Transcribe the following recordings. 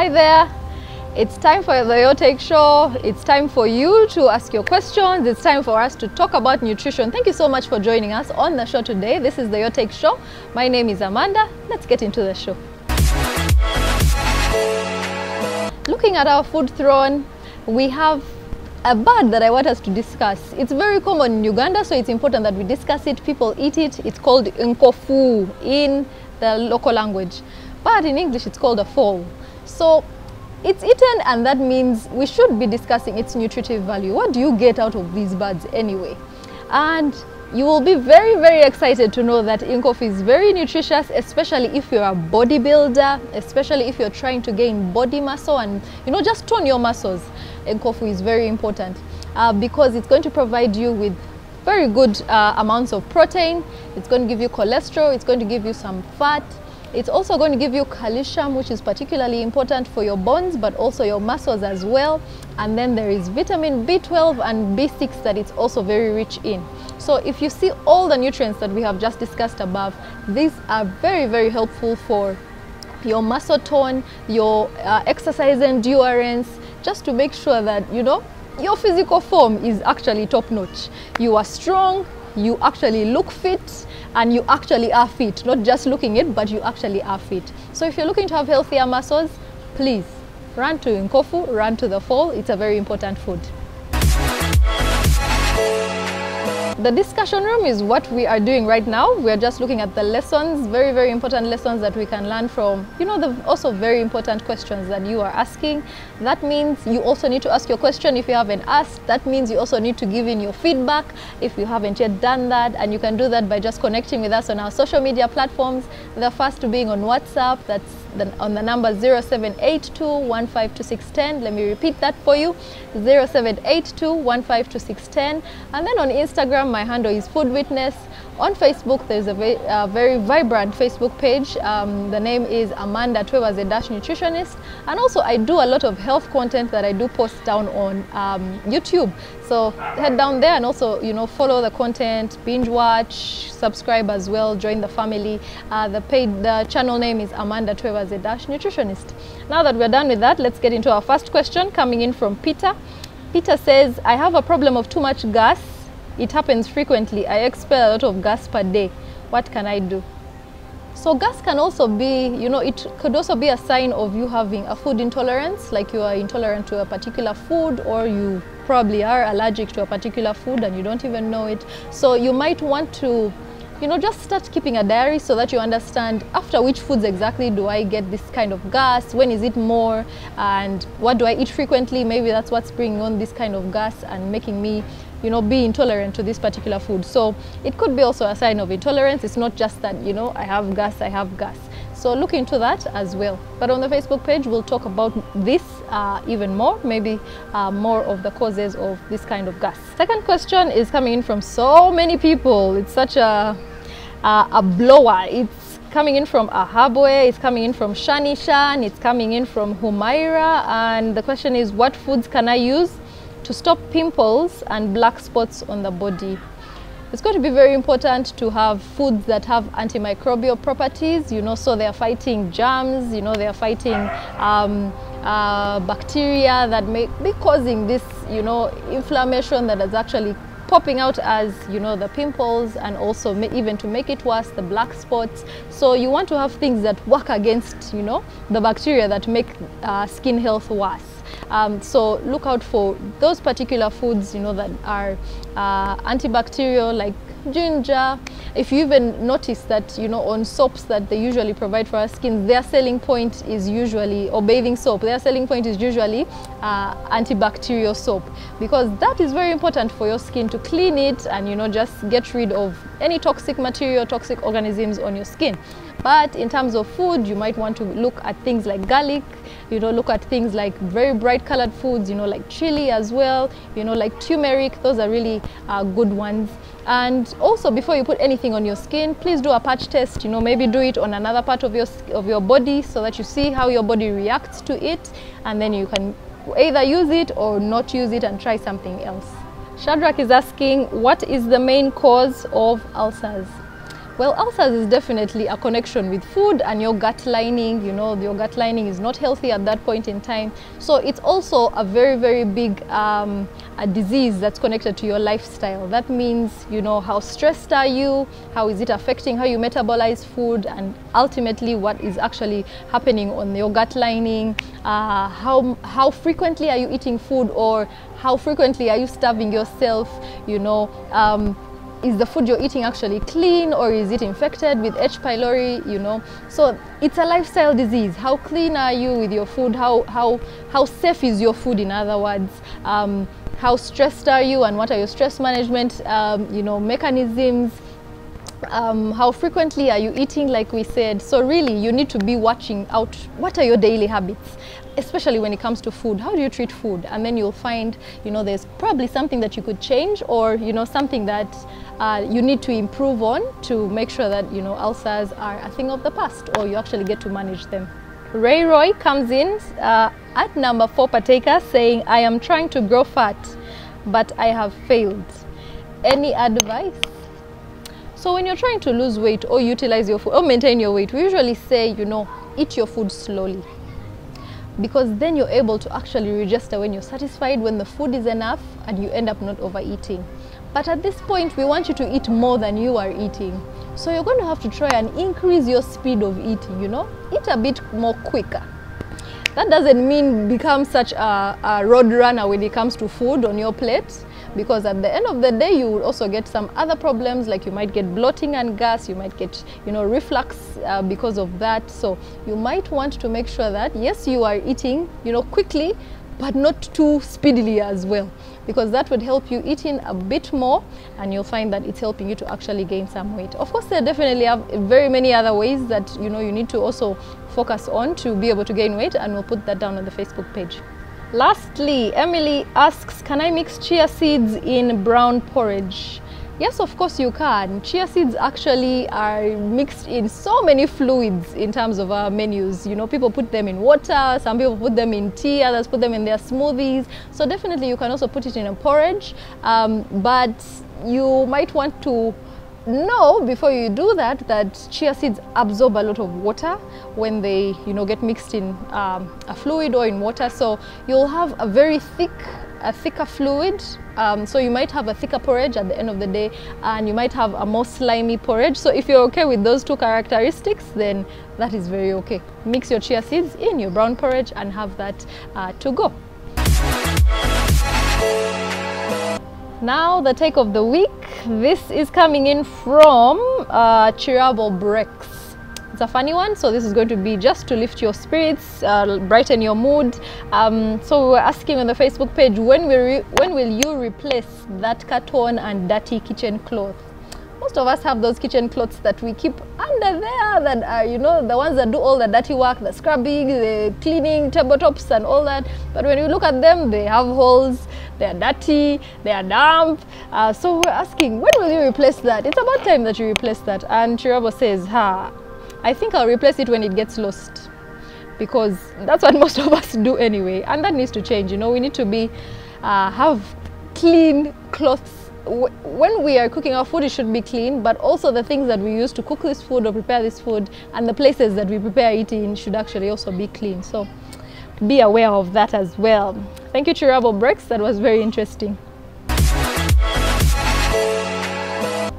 Hi there. It's time for the Take Show. It's time for you to ask your questions. It's time for us to talk about nutrition. Thank you so much for joining us on the show today. This is the Take Show. My name is Amanda. Let's get into the show. Looking at our food throne, we have a bird that I want us to discuss. It's very common in Uganda, so it's important that we discuss it. People eat it. It's called nkofu in the local language, but in English it's called a fowl. So it's eaten, and that means we should be discussing its nutritive value. What do you get out of these birds anyway? And you will be very, very excited to know that Inkofu is very nutritious, especially if you're a bodybuilder, especially if you're trying to gain body muscle and, you know, just tone your muscles. Inkofu is very important uh, because it's going to provide you with very good uh, amounts of protein. It's going to give you cholesterol. It's going to give you some fat. It's also going to give you calcium, which is particularly important for your bones, but also your muscles as well. And then there is vitamin B12 and B6 that it's also very rich in. So if you see all the nutrients that we have just discussed above, these are very, very helpful for your muscle tone, your uh, exercise endurance, just to make sure that, you know, your physical form is actually top notch. You are strong, you actually look fit, and you actually are fit, not just looking it, but you actually are fit. So if you're looking to have healthier muscles, please run to Nkofu, run to the fowl. It's a very important food. The discussion room is what we are doing right now. We are just looking at the lessons, very, very important lessons that we can learn from, you know, the also very important questions that you are asking. That means you also need to ask your question if you haven't asked. That means you also need to give in your feedback if you haven't yet done that. And you can do that by just connecting with us on our social media platforms. The first being on WhatsApp, that's the, on the number 0782152610. Let me repeat that for you, 0782152610. And then on Instagram, my handle is Food Witness. On Facebook, there's a very, very vibrant Facebook page. Um, the name is Amanda Twebaze, the Dash Nutritionist. And also, I do a lot of health content that I do post down on um, YouTube. So head down there and also, you know, follow the content, binge watch, subscribe as well, join the family. Uh, the paid the channel name is Amanda Twebaze, a Dash Nutritionist. Now that we're done with that, let's get into our first question coming in from Peter. Peter says, I have a problem of too much gas it happens frequently. I expel a lot of gas per day. What can I do? So gas can also be, you know, it could also be a sign of you having a food intolerance, like you are intolerant to a particular food or you probably are allergic to a particular food and you don't even know it. So you might want to you know, just start keeping a diary so that you understand after which foods exactly do I get this kind of gas, when is it more, and what do I eat frequently? Maybe that's what's bringing on this kind of gas and making me you know, be intolerant to this particular food. So it could be also a sign of intolerance. It's not just that, you know, I have gas, I have gas. So look into that as well. But on the Facebook page, we'll talk about this uh, even more, maybe uh, more of the causes of this kind of gas. Second question is coming in from so many people. It's such a, uh, a blower. It's coming in from Ahabwe, it's coming in from Shanishan, it's coming in from Humaira. And the question is, what foods can I use to stop pimples and black spots on the body. It's going to be very important to have foods that have antimicrobial properties, you know, so they are fighting germs, you know, they are fighting um, uh, bacteria that may be causing this, you know, inflammation that is actually popping out as you know the pimples and also even to make it worse the black spots. So you want to have things that work against you know the bacteria that make uh, skin health worse um, so look out for those particular foods, you know, that are uh, antibacterial like ginger. If you even notice that, you know, on soaps that they usually provide for our skin, their selling point is usually, or bathing soap, their selling point is usually uh, antibacterial soap because that is very important for your skin to clean it and, you know, just get rid of any toxic material, toxic organisms on your skin. But in terms of food, you might want to look at things like garlic, you know, look at things like very bright colored foods, you know, like chili as well, you know, like turmeric. Those are really uh, good ones. And also before you put anything on your skin, please do a patch test, you know, maybe do it on another part of your, of your body so that you see how your body reacts to it. And then you can either use it or not use it and try something else. Shadrach is asking, what is the main cause of ulcers? Well, ulcers is definitely a connection with food and your gut lining. You know, your gut lining is not healthy at that point in time. So it's also a very, very big um, a disease that's connected to your lifestyle. That means, you know, how stressed are you? How is it affecting how you metabolize food? And ultimately, what is actually happening on your gut lining? Uh, how, how frequently are you eating food or how frequently are you starving yourself? You know, um, is the food you're eating actually clean or is it infected with H. pylori, you know? So it's a lifestyle disease. How clean are you with your food? How, how, how safe is your food, in other words? Um, how stressed are you and what are your stress management, um, you know, mechanisms? Um, how frequently are you eating like we said so really you need to be watching out what are your daily habits especially when it comes to food how do you treat food and then you'll find you know there's probably something that you could change or you know something that uh, you need to improve on to make sure that you know ulcers are a thing of the past or you actually get to manage them. Ray Roy comes in uh, at number four partaker saying, I am trying to grow fat, but I have failed. Any advice? So when you're trying to lose weight or utilize your food or maintain your weight, we usually say, you know, eat your food slowly because then you're able to actually register when you're satisfied, when the food is enough and you end up not overeating. But at this point, we want you to eat more than you are eating. So you're going to have to try and increase your speed of eating, you know? Eat a bit more quicker. That doesn't mean become such a, a road runner when it comes to food on your plate because at the end of the day you will also get some other problems like you might get bloating and gas you might get you know reflux uh, because of that so you might want to make sure that yes you are eating you know quickly but not too speedily as well because that would help you eat in a bit more and you'll find that it's helping you to actually gain some weight. Of course, there definitely are very many other ways that you know you need to also focus on to be able to gain weight and we'll put that down on the Facebook page. Lastly, Emily asks, can I mix chia seeds in brown porridge? Yes, of course you can. Chia seeds actually are mixed in so many fluids in terms of our menus. You know, people put them in water, some people put them in tea, others put them in their smoothies. So definitely you can also put it in a porridge, um, but you might want to know before you do that that chia seeds absorb a lot of water when they you know get mixed in um, a fluid or in water so you'll have a very thick a thicker fluid. Um, so you might have a thicker porridge at the end of the day and you might have a more slimy porridge. So if you're okay with those two characteristics, then that is very okay. Mix your chia seeds in your brown porridge and have that uh, to go. Now the take of the week. This is coming in from uh, Chirabo Brex. It's a funny one, so this is going to be just to lift your spirits, uh, brighten your mood. Um, so we're asking on the Facebook page, when will, when will you replace that carton and dirty kitchen cloth? Most of us have those kitchen clothes that we keep under there that are, you know, the ones that do all the dirty work, the scrubbing, the cleaning, tabletops and all that. But when you look at them, they have holes, they are dirty, they are damp. Uh, so we're asking, when will you replace that? It's about time that you replace that. And Chirabo says, ha, I think I'll replace it when it gets lost because that's what most of us do anyway and that needs to change you know we need to be uh, have clean clothes when we are cooking our food it should be clean but also the things that we use to cook this food or prepare this food and the places that we prepare it in should actually also be clean. So be aware of that as well. Thank you Chirabo Brex that was very interesting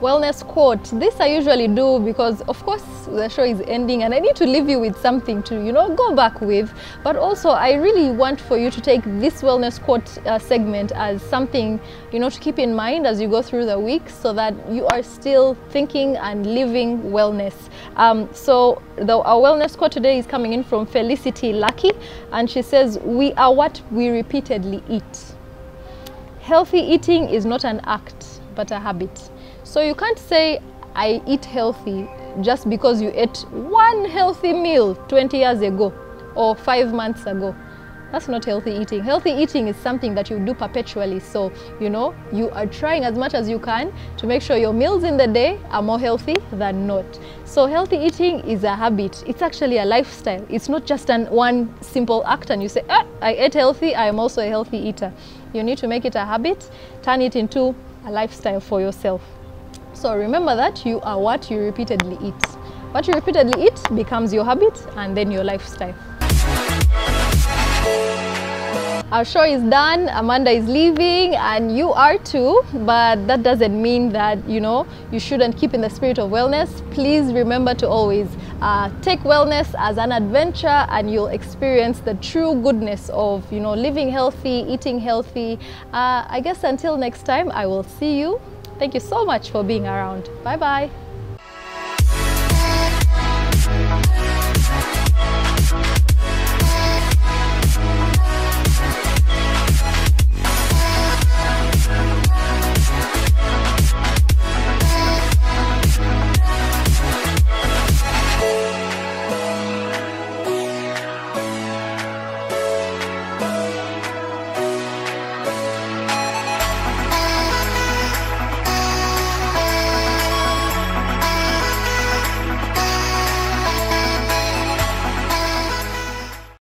wellness quote this i usually do because of course the show is ending and i need to leave you with something to you know go back with. But also i really want for you to take this wellness quote uh, segment as something you know to keep in mind as you go through the week so that you are still thinking and living wellness. Um, so the, our wellness quote today is coming in from felicity lucky and she says we are what we repeatedly eat. Healthy eating is not an act but a habit so you can't say, I eat healthy just because you ate one healthy meal 20 years ago or five months ago. That's not healthy eating. Healthy eating is something that you do perpetually. So, you know, you are trying as much as you can to make sure your meals in the day are more healthy than not. So, healthy eating is a habit. It's actually a lifestyle. It's not just an one simple act and you say, ah, I ate healthy, I am also a healthy eater. You need to make it a habit, turn it into a lifestyle for yourself. So remember that you are what you repeatedly eat. What you repeatedly eat becomes your habit and then your lifestyle. Our show is done, Amanda is leaving, and you are too, but that doesn't mean that, you know, you shouldn't keep in the spirit of wellness. Please remember to always uh, take wellness as an adventure and you'll experience the true goodness of, you know, living healthy, eating healthy. Uh, I guess until next time, I will see you. Thank you so much for being around. Bye-bye.